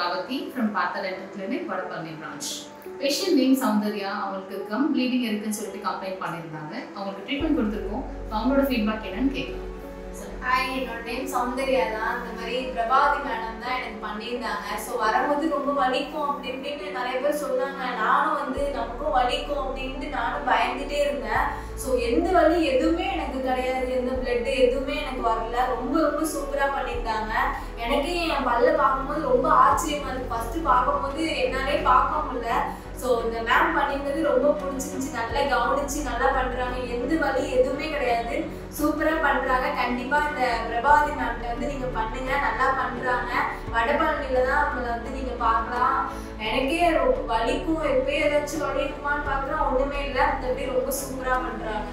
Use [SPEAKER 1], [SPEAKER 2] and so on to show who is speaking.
[SPEAKER 1] Bhavati from Partha Dental Clinic, Vadapalani branch. Patient name Soundarya அவங்களுக்கு gum bleeding இருக்குன்னு சொல்லிட்டு complaint பண்ணியிருந்தாங்க. அவங்களுக்கு ட்ரீட்மெண்ட் கொடுத்துருக்கோம். அவங்களோட ஃபீட்பேக் என்னன்னு கேட்கலாம்.
[SPEAKER 2] ஹாய் என்னோட நேம் சௌந்தர்யா தான். இந்த மாதிரி பிரபாதி மேடம் தான் எனக்கு பண்ணியிருந்தாங்க. ஸோ வரும்போது ரொம்ப வலிக்கும் அப்படி இப்படின்னு நிறைய பேர் சொன்னாங்க நானும் வந்து நமக்கும் வலிக்கும் அப்படின்ட்டு நானும் பயந்துட்டே இருந்தேன். ஸோ எந்த வலி எதுவுமே எனக்கு கிடையாது. எந்த பிளட்டு எதுவுமே எனக்கு வரல. ரொம்ப ரொம்ப சூப்பராக பண்ணியிருந்தாங்க. எனக்கே என் பல்ல பார்க்கும்போது ரொம்ப ஆச்சரியமா இருக்கு. ஃபர்ஸ்ட் பார்க்கும்போது என்னாலே பார்க்க முடியல. ஸோ இந்த மேம் பண்ணியிருந்தது ரொம்ப பிடிச்சிருந்துச்சு. நல்லா கவனிச்சு நல்லா பண்றாங்க. எந்த வலி எதுவுமே கிடையாது. சூப்பராக பண்றாங்க. கண்டிப்பாக இந்த பிரபாவதி மேம்கிட்ட வந்து நீங்க பண்ணுங்க. நல்லா பண்றாங்க. வடபழனில தான் அவங்கள வந்து நீங்க பார்க்கலாம். எனக்கே ரொம்ப வலிக்கும். எப்பயும் ஏதாச்சும் வலி இருக்குமான்னு பார்க்குறோம் ஒண்ணுமே இல்லை. மற்றபடி ரொம்ப சூப்பரா பண்றாங்க.